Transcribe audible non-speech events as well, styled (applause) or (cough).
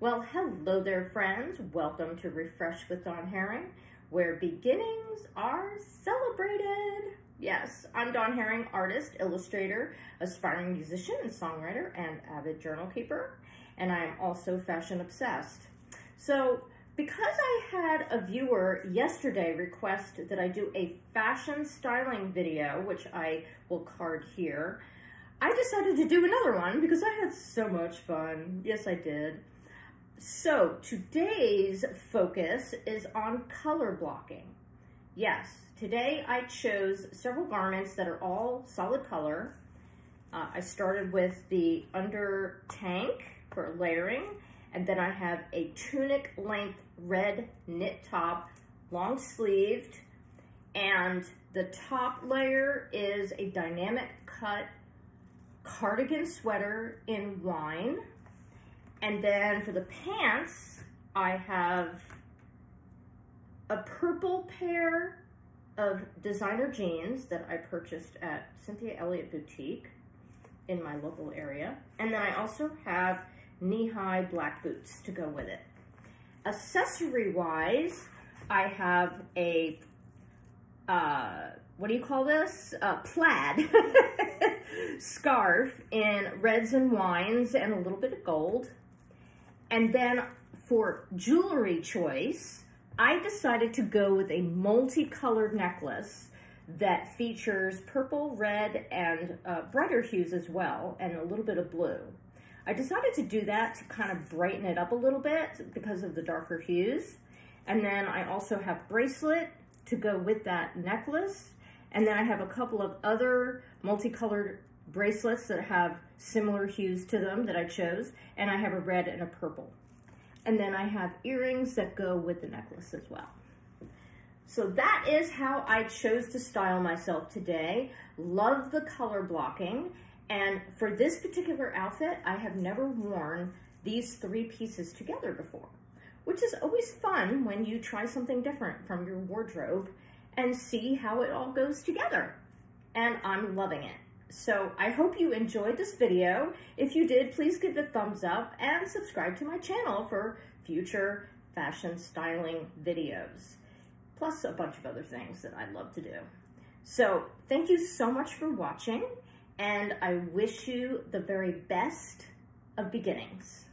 Well, hello there, friends. Welcome to Refresh with Dawn Herring, where beginnings are celebrated. Yes, I'm Dawn Herring, artist, illustrator, aspiring musician and songwriter, and avid journal keeper. And I am also fashion obsessed. So, because I had a viewer yesterday request that I do a fashion styling video, which I will card here, I decided to do another one because I had so much fun. Yes, I did. So today's focus is on color blocking. Yes, today I chose several garments that are all solid color. Uh, I started with the under tank for layering, and then I have a tunic length red knit top, long sleeved, and the top layer is a dynamic cut cardigan sweater in wine. And then for the pants, I have a purple pair of designer jeans that I purchased at Cynthia Elliott Boutique in my local area. And then I also have knee-high black boots to go with it. Accessory-wise, I have a, uh, what do you call this? A plaid (laughs) scarf in reds and wines and a little bit of gold. And then for jewelry choice, I decided to go with a multicolored necklace that features purple, red, and uh, brighter hues as well, and a little bit of blue. I decided to do that to kind of brighten it up a little bit because of the darker hues. And then I also have bracelet to go with that necklace. And then I have a couple of other multicolored bracelets that have similar hues to them that I chose, and I have a red and a purple. And then I have earrings that go with the necklace as well. So that is how I chose to style myself today. Love the color blocking. And for this particular outfit, I have never worn these three pieces together before, which is always fun when you try something different from your wardrobe and see how it all goes together. And I'm loving it. So I hope you enjoyed this video. If you did, please give it a thumbs up and subscribe to my channel for future fashion styling videos, plus a bunch of other things that I love to do. So thank you so much for watching, and I wish you the very best of beginnings.